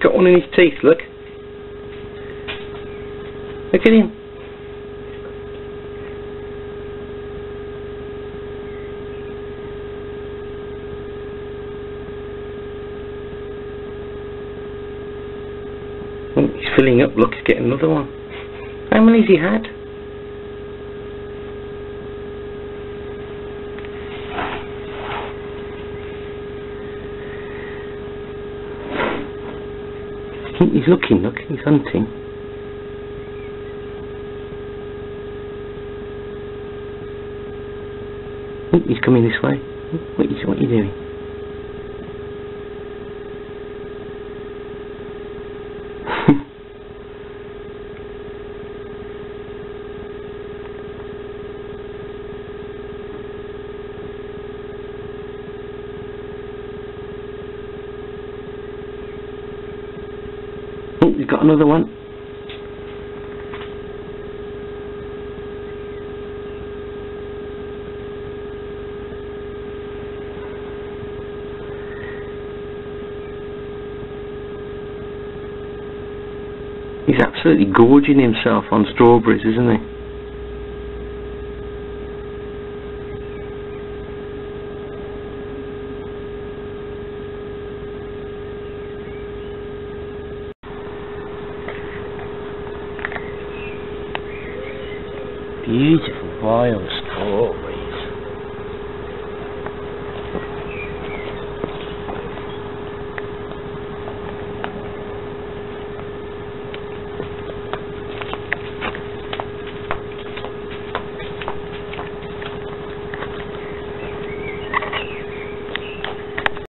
got one in his teeth, look. Look at him. Oh, he's filling up, look, he's getting another one. How many's he had? He's looking, look, he's hunting. He's coming this way. What what are you doing? Oh, you got another one. He's absolutely gorging himself on strawberries, isn't he? Beautiful wild strawberry.